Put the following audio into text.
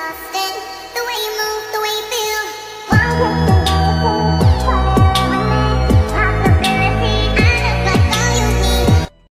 lost in